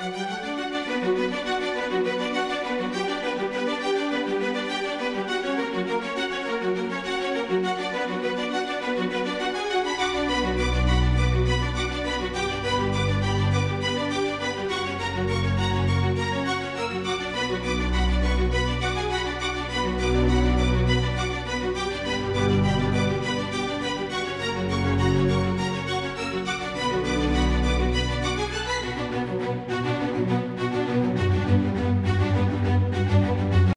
Música